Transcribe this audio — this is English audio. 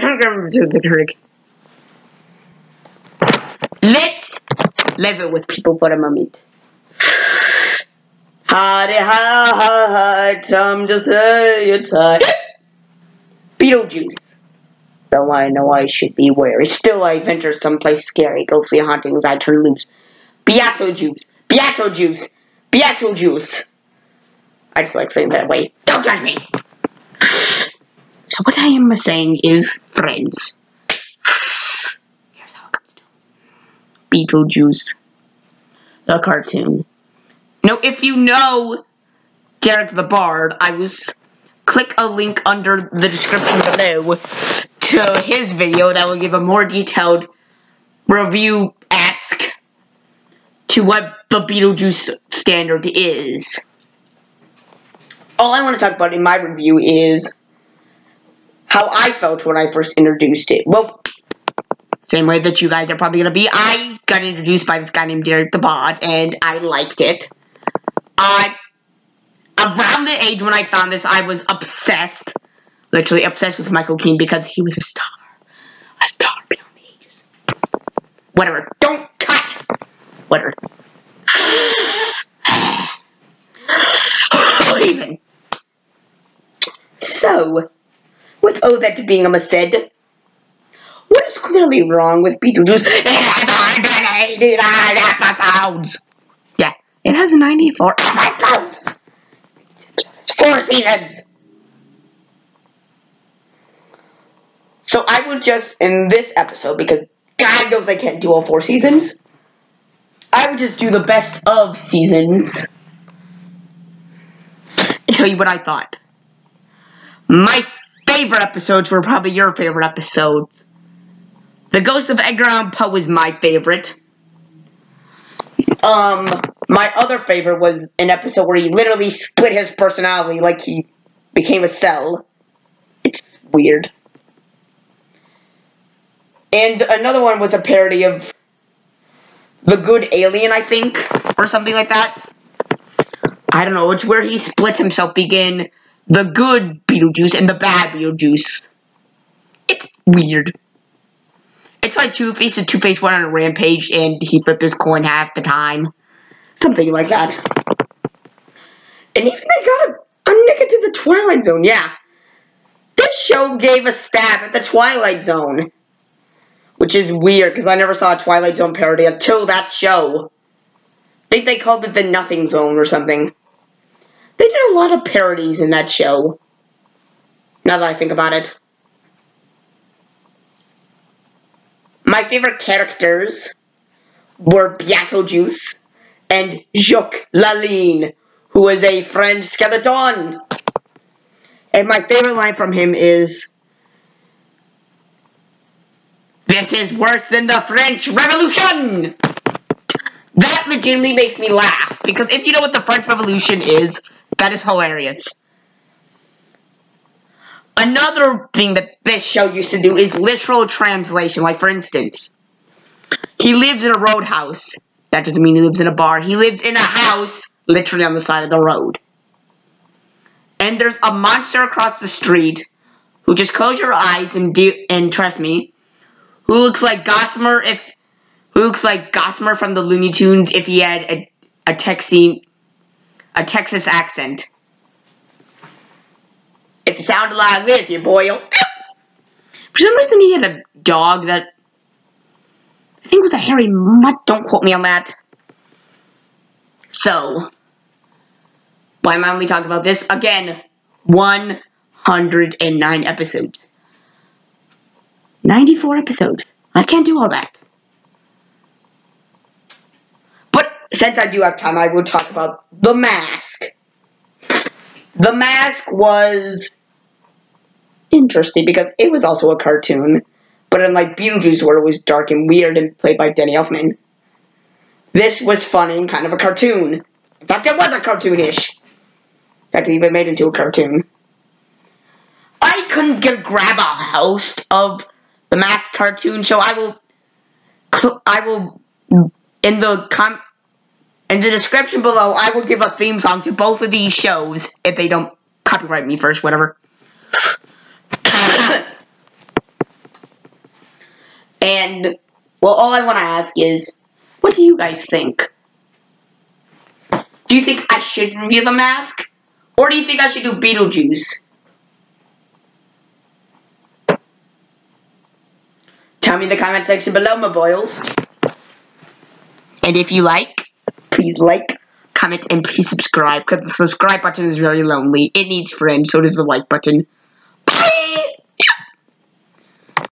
the crick. Let's live it with people for a moment. Howdy, hi, hi, hi, time to say it's hi. Beetlejuice. Though I know I should be wary. Still, I venture someplace scary. Ghostly hauntings I turn loose. Beetlejuice. Beetlejuice. Beetlejuice. I just like saying that way. Don't judge me! So what I am saying is, friends. Here's how it comes to. Beetlejuice. The cartoon. Now, if you know Derek the Bard, I was click a link under the description below to his video that will give a more detailed review ask to what the Beetlejuice standard is. All I want to talk about in my review is how I felt when I first introduced it. Well, same way that you guys are probably going to be. I got introduced by this guy named Derek the Bard, and I liked it. I, around the age when I found this, I was obsessed, literally obsessed with Michael Keaton because he was a star. A star beyond the ages. Whatever. Don't cut! Whatever. Even. So, with all that to being said, what is clearly wrong with Beetlejuice? It has 189 episodes! Yeah, it has 94 episodes! It's four seasons! So I will just, in this episode, because God knows I can't do all four seasons, I would just do the best of seasons and tell you what I thought. My favorite episodes were probably your favorite episodes. The Ghost of Edgar Allan Poe was my favorite. Um, my other favorite was an episode where he literally split his personality like he became a cell. It's weird. And another one was a parody of The Good Alien, I think, or something like that. I don't know, it's where he splits himself begin the good Beetlejuice and the bad Beetlejuice. It's weird. It's like Two Face and Two Face went on a rampage and he flipped his coin half the time. Something like that. And even they got a, a nick into the Twilight Zone, yeah. This show gave a stab at the Twilight Zone. Which is weird, because I never saw a Twilight Zone parody until that show. I think they called it the Nothing Zone or something. Lot of parodies in that show. Now that I think about it. My favorite characters were Beetlejuice and Jacques LaLean, who was a French skeleton. And my favorite line from him is, This is worse than the French Revolution! That legitimately makes me laugh, because if you know what the French Revolution is, that is hilarious. Another thing that this show used to do is literal translation. Like, for instance, he lives in a roadhouse. That doesn't mean he lives in a bar. He lives in a house literally on the side of the road. And there's a monster across the street who just close your eyes and do and trust me, who looks like Gossamer if who looks like Gossamer from the Looney Tunes if he had a, a Texan a Texas accent. If it sounded like this, you boil. For some reason, he had a dog that I think was a hairy mutt. Don't quote me on that. So, why am I only talking about this? Again, 109 episodes. 94 episodes. I can't do all that. But since I do have time, I will talk about The Mask. The Mask was interesting because it was also a cartoon, but unlike Beetlejuice, where it was dark and weird and played by Danny Elfman, this was funny and kind of a cartoon. In fact, it was a cartoonish. In fact, it even made into a cartoon. I couldn't get grab a host of the Mask cartoon, so I will, I will, in the com, in the description below, I will give a theme song to both of these shows if they don't copyright me first, whatever. And, well, all I want to ask is, what do you guys think? Do you think I should review the mask? Or do you think I should do Beetlejuice? Tell me in the comment section below, my boils. And if you like, please like, comment, and please subscribe, because the subscribe button is very lonely. It needs friends, so does the like button.